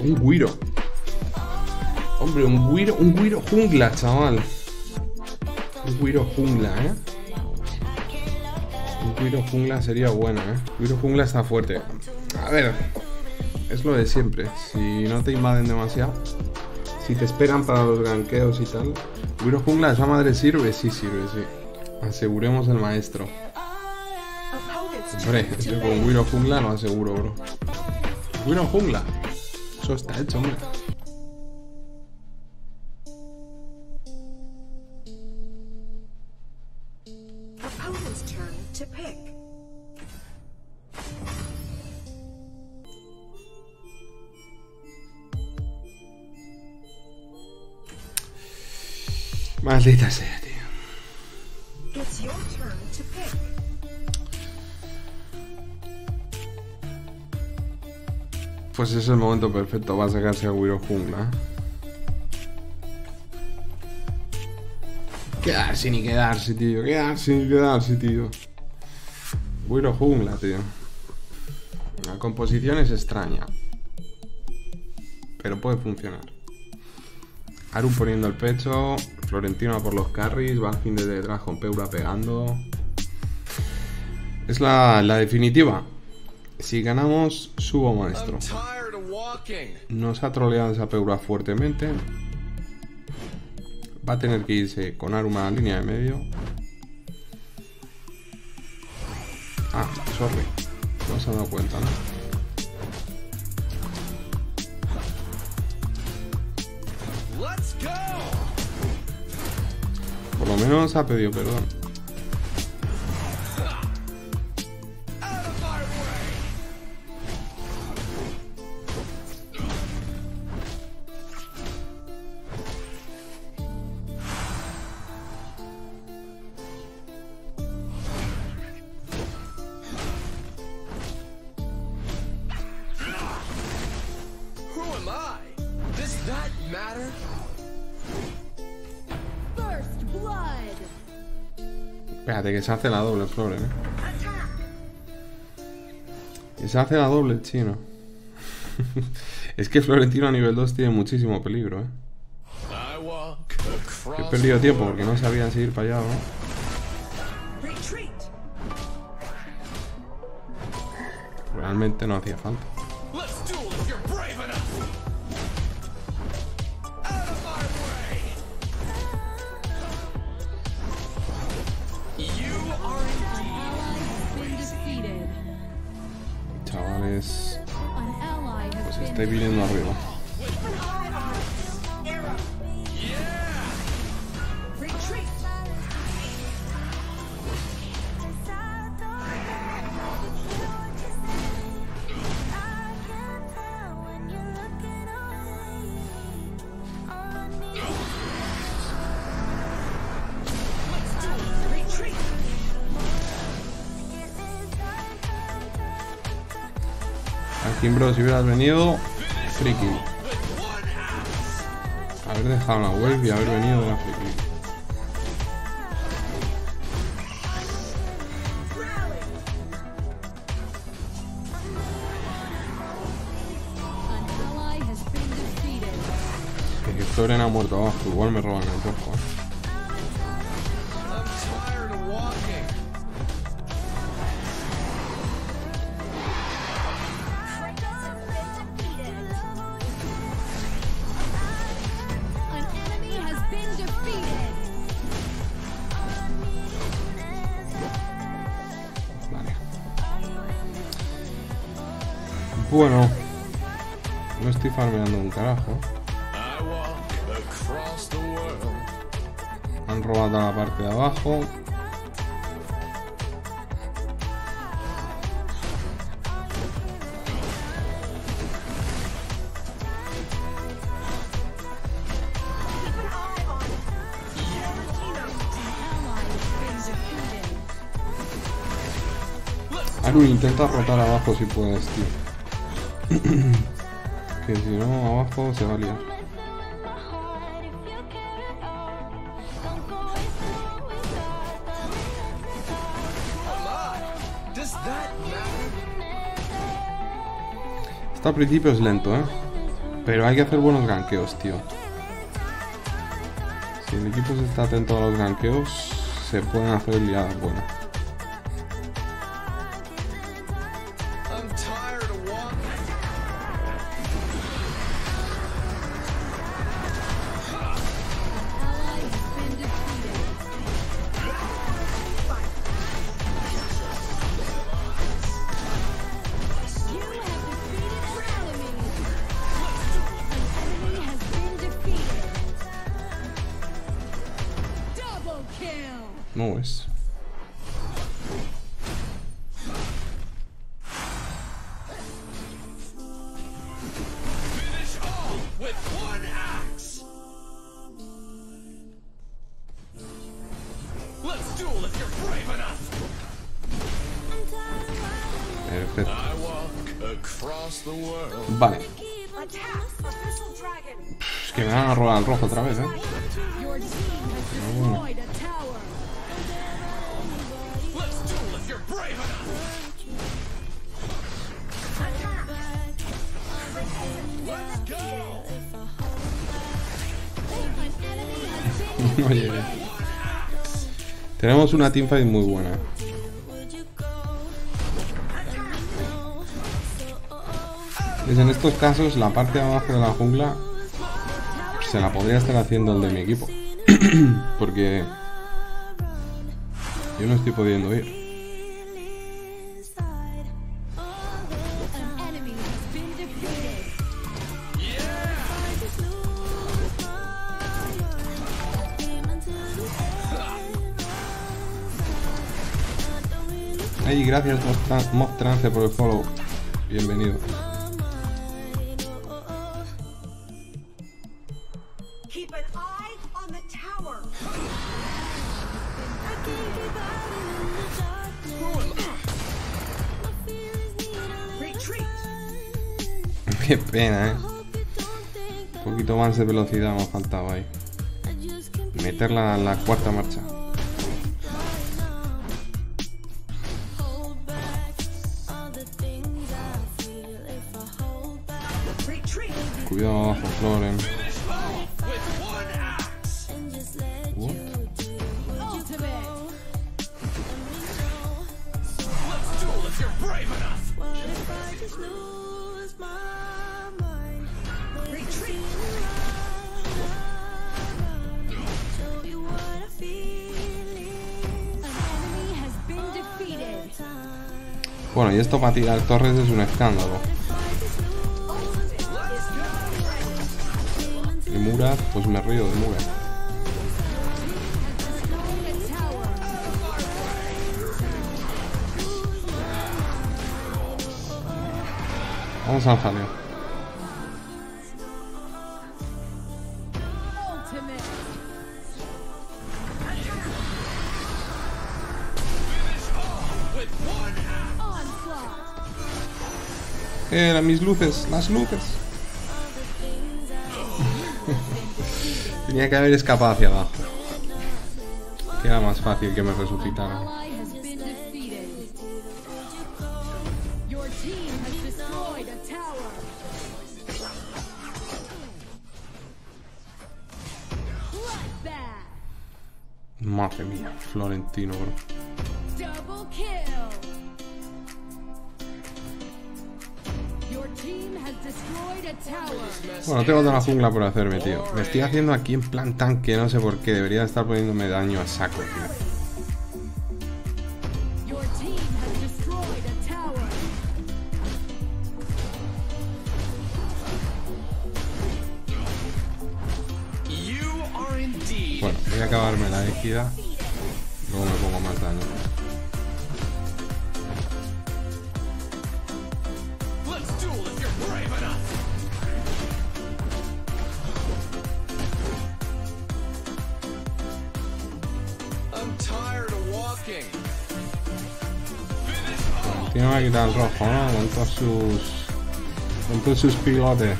Un guiro. Hombre, un guiro, un guiro jungla, chaval. Un guiro jungla, ¿eh? Un guiro jungla sería bueno, ¿eh? Guiro jungla está fuerte. A ver, es lo de siempre. Si no te invaden demasiado, si te esperan para los ganqueos y tal. Guiro jungla, ¿esa madre sirve? Sí, sirve, sí. Aseguremos el maestro. Hombre, yo con Guiro jungla lo aseguro, bro. Guiro jungla. Eso está hecho, hombre. Maldita sea, Pues es el momento perfecto. Va a sacarse a Guiro jungla. Quedarse ni quedarse, tío. Quedarse ni quedarse, tío. Guiro jungla, tío. La composición es extraña. Pero puede funcionar. Arun poniendo el pecho. Florentino por los carries. Va fin de detrás con Peura pegando. Es la, la definitiva. Si ganamos, subo maestro. Nos ha troleado esa Peura fuertemente. Va a tener que irse con Aruma a línea de medio. Ah, sorry. No se ha dado cuenta, ¿no? Por lo menos ha pedido perdón. Espérate, que se hace la doble, Flore, ¿eh? Que se hace la doble chino. es que Florentino a nivel 2 tiene muchísimo peligro, ¿eh? He perdido tiempo porque no sabían si ir para allá. Realmente no hacía falta. Estáis viniendo arriba. Aquí, bro, si hubieras venido, friki. Haber dejado la wave y haber venido de la friki. Floren ha muerto abajo, igual me roban el rojo. Vale. Bueno, no estoy farmeando un carajo. Han robado la parte de abajo. Intenta rotar abajo si puedes, tío. que si no, abajo se va a liar. Este al principio es lento, ¿eh? Pero hay que hacer buenos ganqueos, tío. Si el equipo se está atento a los ganqueos, se pueden hacer liadas buenas. Enough. Perfecto. I walk across the world. Vale. Es que me van a robar al rojo otra vez, ¿eh? Team Oye. Tenemos una teamfight muy buena. Pues en estos casos, la parte de abajo de la jungla se la podría estar haciendo el de mi equipo. Porque yo no estoy pudiendo ir. Ay, gracias Mob Tran- Mob Trance por el follow. Bienvenido. Qué pena, eh. Un poquito más de velocidad me ha faltado ahí. Meterla en la cuarta marcha. Defeated. Bueno, y esto para tirar torres es un escándalo. Murat, pues me río de Murat. Vamos al jaleo. Eh, mis luces, las luces. Tenía que haber escapado hacia abajo. Que era más fácil que me resucitaran. Madre mía, Florentino, bro. Bueno, tengo toda la jungla por hacerme, tío. Me estoy haciendo aquí en plan tanque, no sé por qué. Debería estar poniéndome daño a saco, tío. Bueno, voy a acabarme la égida. Luego me pongo más daño. Tiene que quitar el rojo, ¿no? Con todos sus. Con todos sus pilotes.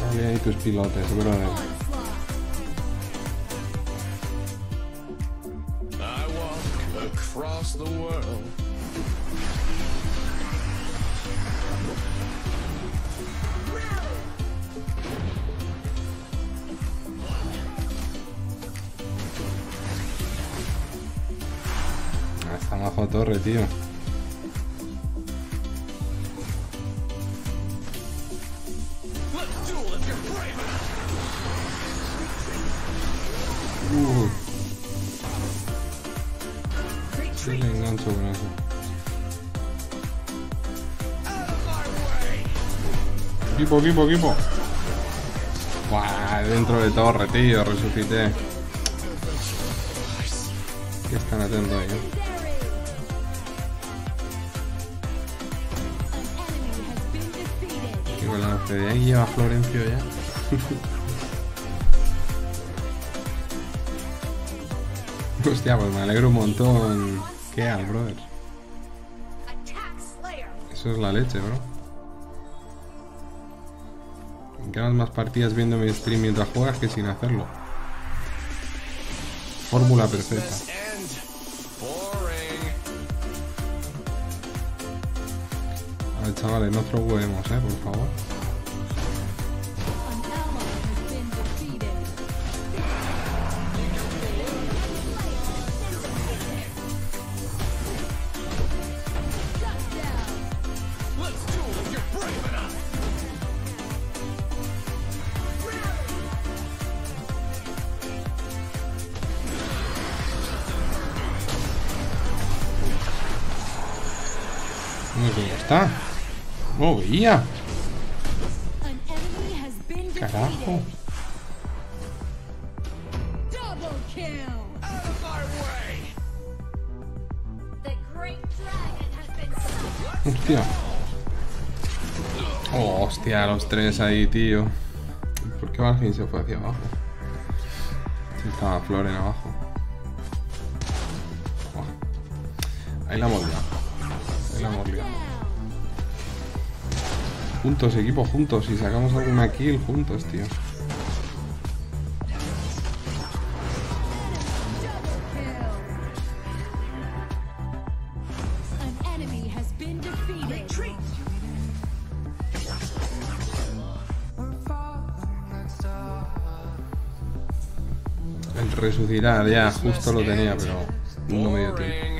Dale ahí tus pilotes, brother. Bajo torre, tío. Let's duel if you're brave enough. Uh, le engancho con eso. Equipo, equipo, equipo. Buah, dentro de torre, tío, resucité. Que están atentos ahí. ¿eh? La de ahí lleva Florencio ya. Hostia, pues me alegro un montón. ¿Qué al, brother? Eso es la leche, bro. Ganas más partidas viendo mi stream mientras juegas que sin hacerlo. Fórmula perfecta. Chavales, no juguemos, eh, por favor. Sé cómo está. No veía. Carajo. Hostia. Oh, hostia, los tres ahí, tío. ¿Por qué Valheim se fue hacia abajo? Si estaba Floren abajo. Ahí la hemos liado. Ahí la hemos liado. Juntos, equipo, juntos. Y sacamos alguna kill juntos, tío. El resucitar, ya, justo lo tenía, pero no me dio tiempo.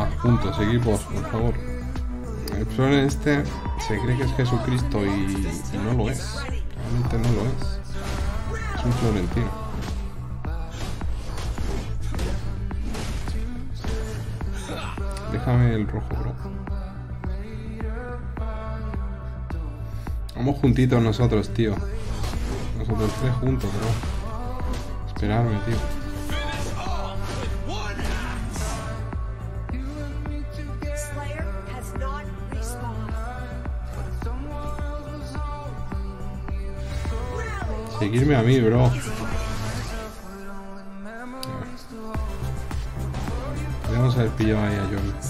Va, juntos, equipos, por favor. El Floren este se cree que es Jesucristo y, y no lo es. Realmente no lo es. Es un florentino. Déjame el rojo, bro. Vamos juntitos nosotros, tío. Nosotros tres juntos, bro. Esperarme, tío. Seguirme a mí, bro. Podríamos haber pillado ahí a John.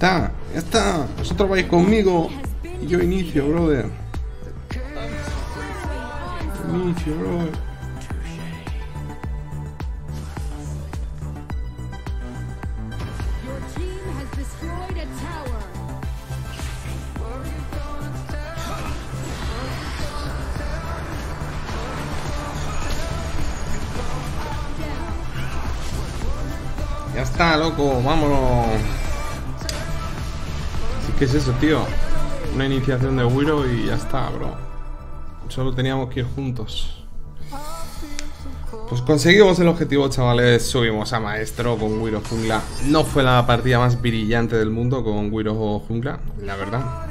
Está, ya está. Vosotros vais conmigo. Y yo inicio, brother. Inicio, brother. Ya está, loco, vámonos. ¿Qué es eso, tío? Una iniciación de Wiro y ya está, bro. Solo teníamos que ir juntos. Pues conseguimos el objetivo, chavales. Subimos a maestro con Wiro Jungla. No fue la partida más brillante del mundo con Wiro Jungla, la verdad.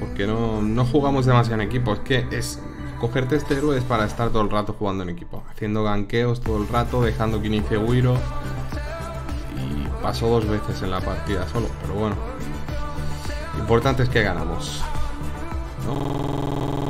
Porque no, no jugamos demasiado en equipo. Es que es. Cogerte este héroe es para estar todo el rato jugando en equipo. Haciendo ganqueos todo el rato, dejando que inicie Wiro. Y pasó dos veces en la partida solo, pero bueno. Lo importante es que ganamos. No.